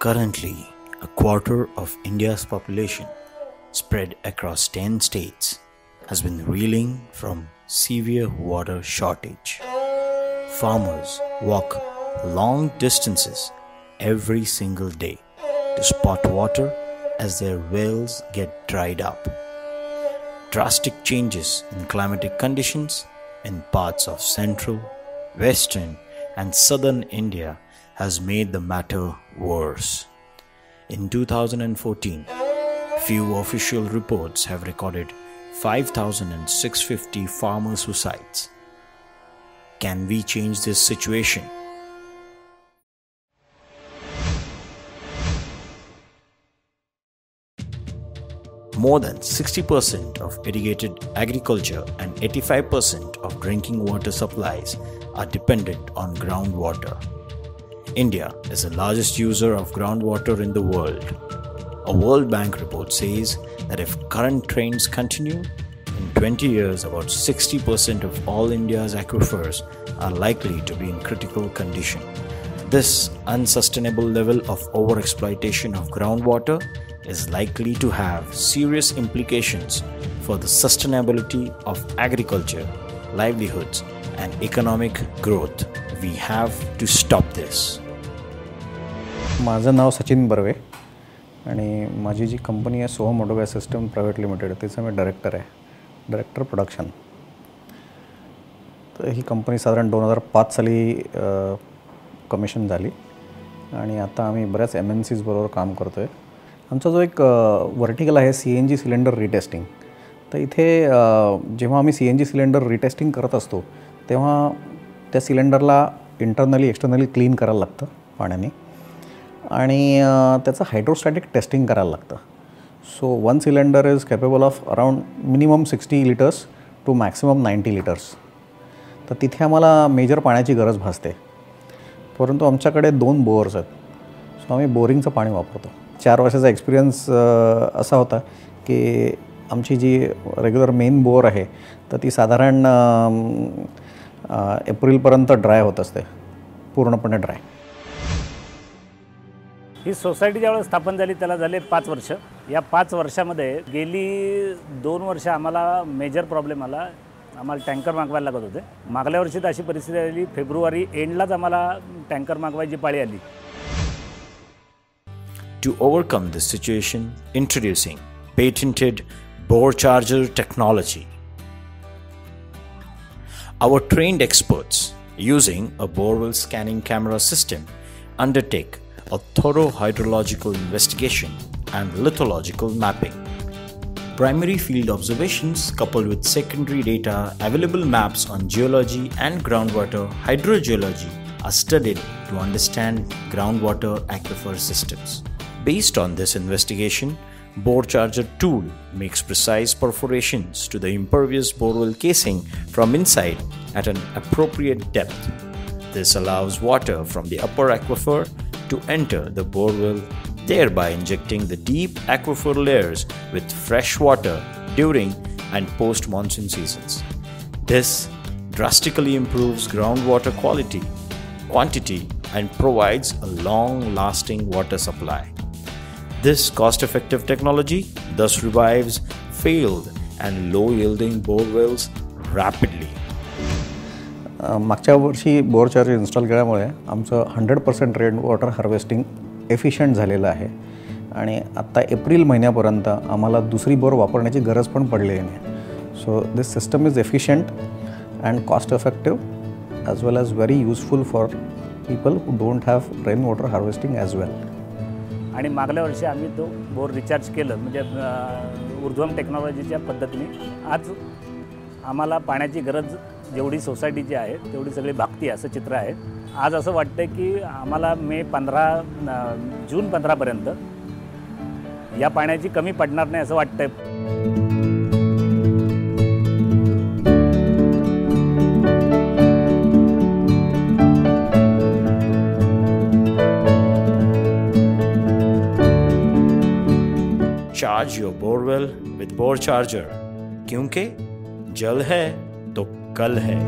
Currently, a quarter of India's population, spread across 10 states, has been reeling from severe water shortage. Farmers walk long distances every single day to spot water as their wells get dried up. Drastic changes in climatic conditions in parts of central, western, and southern India has made the matter worse. In 2014, few official reports have recorded 5,650 farmer suicides. Can we change this situation? More than 60% of irrigated agriculture and 85% of drinking water supplies are dependent on groundwater. India is the largest user of groundwater in the world. A World Bank report says that if current trends continue, in 20 years, about 60% of all India's aquifers are likely to be in critical condition. This unsustainable level of overexploitation of groundwater is likely to have serious implications for the sustainability of agriculture, livelihoods, and economic growth. We have to stop this. माझं नाव सचिन बर्वे आणि माझी जी company आहे Soham autogas system private limited तिचं मी director आहे. Director production तर ही कंपनी साधारण दोन हजार पाच साली कमिशन झाली. आणि आता आम्ही बऱ्याच एम एन सीजबरोबर काम करतो आहे आमचा जो एक वर्टिकल आहे C N G cylinder retesting तर इथे जेव्हा आम्ही C N G cylinder retesting करत असतो तेव्हा त्या सिलेंडरला इंटरनली एक्सटर्नली क्लीन करायला लागतं पाण्याने. आणि त्याचं हायड्रोस्टॅटिक टेस्टिंग करायला लागतं. So one cylinder is capable of around minimum sixty litres to maximum ninety litres तर तिथे आम्हाला मेजर पाण्याची गरज भासते. परंतु आमच्याकडे दोन बोअर्स आहेत. सो आम्ही बोरिंगचं पाणी वापरतो. चार वर्षाचा एक्सपिरियन्स असा होता की आमची जी रेग्युलर मेन बोअर आहे तर ती साधारण एप्रिलपर्यंत ड्राय होत असते. पूर्णपणे ड्राय. ही सोसायटी ज्यावेळेस स्थापन झाली त्याला झाले पाच वर्ष. या पाच वर्षामध्ये गेली दोन वर्ष आम्हाला मेजर प्रॉब्लेम आला. आम्हाला टँकर मागवायला लागत होते. मागल्या वर्षी तर अशी परिस्थिती आली फेब्रुवारी एंडलाच आम्हाला टँकर मागवायची पाळी आली. To overcome this situation, introducing patented bore charger technology. Our trained experts, using a borewell scanning camera system, undertake a thorough hydrological investigation and lithological mapping. Primary field observations coupled with secondary data, available maps on geology and groundwater hydrogeology are studied to understand groundwater aquifer systems. Based on this investigation, Bore Charger tool makes precise perforations to the impervious borewell casing from inside at an appropriate depth. This allows water from the upper aquifer to enter the borewell, thereby injecting the deep aquifer layers with fresh water during and post monsoon seasons. This drastically improves groundwater quality, quantity, and provides a long lasting water supply. This cost effective technology thus revives failed and low yielding borewells rapidly. मागच्या वर्षी bore charge install केल्यामुळे आमचं hundred percent rain water harvesting efficient झालेलं आहे. आणि आत्ता April महिन्यापर्यंत आम्हाला दुसरी बोर वापरण्याची गरज पण पडलेली नाही so this system is efficient and cost effective as well as very useful for people who don't have rain water harvesting as well आणि मागल्या वर्षी आम्ही तो बोर रिचार्ज केलं म्हणजे ऊर्ध्वम टेक्नॉलॉजीच्या पद्धतीने. आज आम्हाला पाण्याची गरज जेवढी सोसायटीची आहे तेवढी सगळी भागती असं चित्र आहे. आज असं वाटतं की आम्हाला मे पंधरा जून पंधरापर्यंत या पाण्याची कमी पडणार नाही असं वाटतंय. Charge your borewell with bore charger क्योंकि जल है तो कल है।